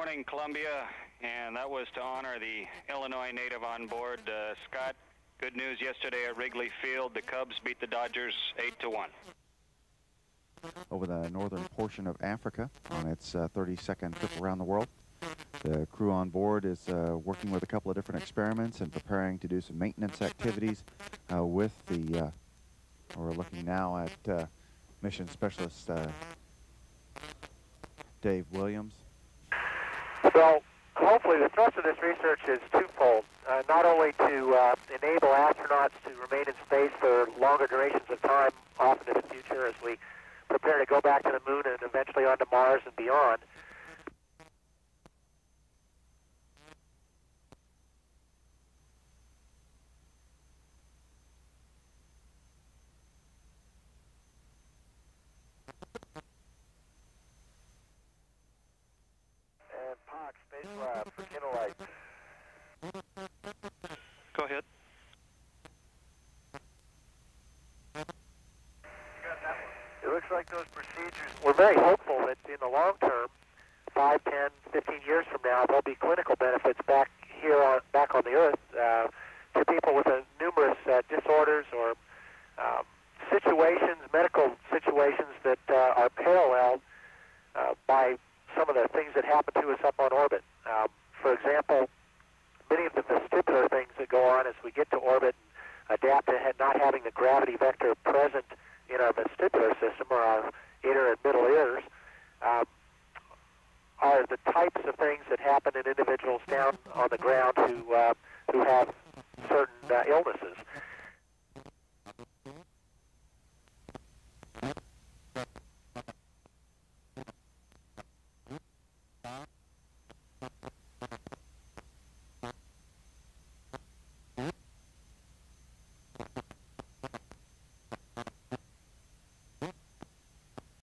morning, Columbia, and that was to honor the Illinois native on board. Uh, Scott, good news yesterday at Wrigley Field. The Cubs beat the Dodgers 8 to 1. Over the northern portion of Africa on its uh, 32nd trip around the world. The crew on board is uh, working with a couple of different experiments and preparing to do some maintenance activities uh, with the, uh, we're looking now at uh, mission specialist Dave Williams. So hopefully the thrust of this research is twofold. Uh, not only to uh, enable astronauts to remain in space for longer durations of time off into the future as we prepare to go back to the moon and eventually onto Mars and beyond, and POC Space Lab for Kinolite. Go ahead. It looks like those procedures, we're very hopeful that in the long term, 5, 10, 15 years from now, there'll be clinical benefits back here on, back on the Earth uh, to people with uh, numerous uh, disorders or um, situations, medical situations that uh, are paralleled uh, by some of the things that happen to us up on orbit. Um, for example, many of the vestibular things that go on as we get to orbit and adapt to not having the gravity vector present in our vestibular system or our inner and middle ears um, are the types of things that happen in individuals down on the ground who uh, who have certain uh, illnesses.